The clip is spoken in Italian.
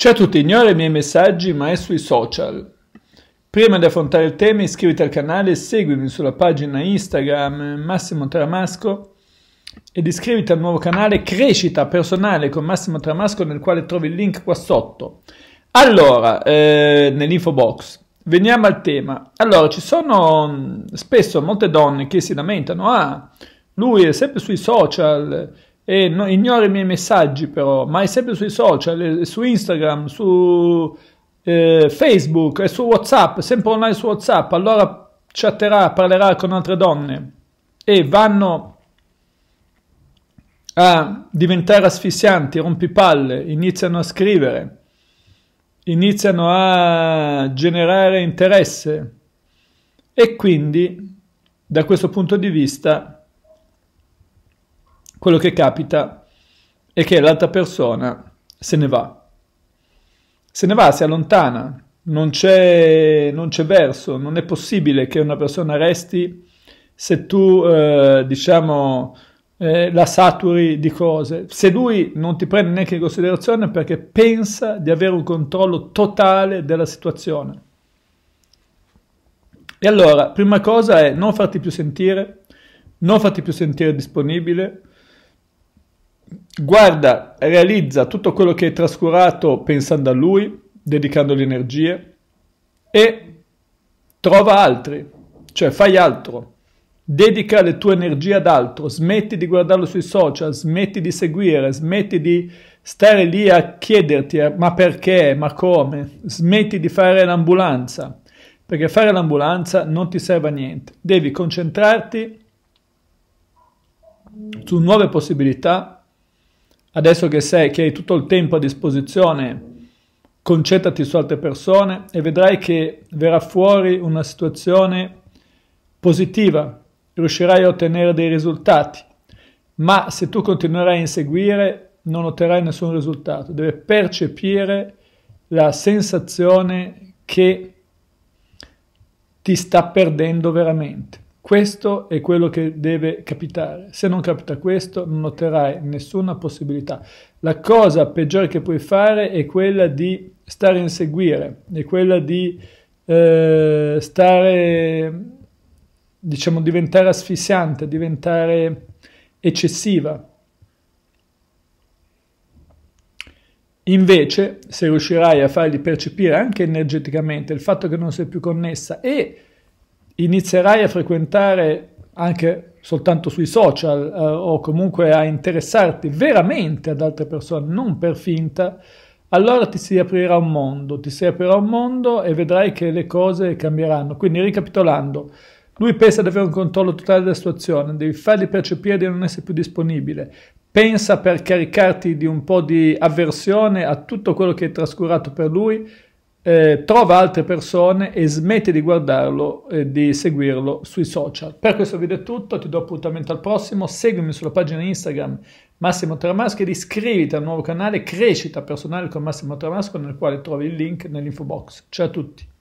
Ciao a tutti, ignora i miei messaggi ma è sui social. Prima di affrontare il tema iscriviti al canale, seguimi sulla pagina Instagram Massimo Tramasco ed iscriviti al nuovo canale Crescita Personale con Massimo Tramasco nel quale trovi il link qua sotto. Allora, eh, nell'info box, veniamo al tema. Allora, ci sono mm, spesso molte donne che si lamentano, ah, lui è sempre sui social, e no, ignora i miei messaggi però, ma è sempre sui social, su Instagram, su eh, Facebook e su Whatsapp, sempre online su Whatsapp, allora chatterà, parlerà con altre donne. E vanno a diventare asfissianti, rompipalle, iniziano a scrivere, iniziano a generare interesse. E quindi da questo punto di vista quello che capita è che l'altra persona se ne va. Se ne va, si allontana, non c'è, non c'è verso, non è possibile che una persona resti se tu, eh, diciamo, eh, la saturi di cose. Se lui non ti prende neanche in considerazione perché pensa di avere un controllo totale della situazione. E allora, prima cosa è non farti più sentire, non farti più sentire disponibile, guarda, realizza tutto quello che hai trascurato pensando a lui, dedicandogli energie e trova altri, cioè fai altro. Dedica le tue energie ad altro, smetti di guardarlo sui social, smetti di seguire, smetti di stare lì a chiederti eh, ma perché, ma come, smetti di fare l'ambulanza, perché fare l'ambulanza non ti serve a niente. Devi concentrarti su nuove possibilità Adesso che sai che hai tutto il tempo a disposizione, concentrati su altre persone e vedrai che verrà fuori una situazione positiva, riuscirai a ottenere dei risultati. Ma se tu continuerai a inseguire, non otterrai nessun risultato. Deve percepire la sensazione che ti sta perdendo veramente. Questo è quello che deve capitare. Se non capita questo, non otterrai nessuna possibilità. La cosa peggiore che puoi fare è quella di stare a inseguire, è quella di eh, stare, diciamo, diventare asfissiante, diventare eccessiva. Invece, se riuscirai a fargli percepire anche energeticamente il fatto che non sei più connessa e inizierai a frequentare anche soltanto sui social eh, o comunque a interessarti veramente ad altre persone, non per finta, allora ti si aprirà un mondo, ti si aprirà un mondo e vedrai che le cose cambieranno. Quindi ricapitolando, lui pensa di avere un controllo totale della situazione, devi fargli percepire di non essere più disponibile, pensa per caricarti di un po' di avversione a tutto quello che hai trascurato per lui, eh, trova altre persone e smetti di guardarlo e di seguirlo sui social. Per questo video è tutto, ti do appuntamento al prossimo, seguimi sulla pagina Instagram Massimo Tramasco ed iscriviti al nuovo canale Crescita Personale con Massimo Tramasco nel quale trovi il link nell'info box. Ciao a tutti!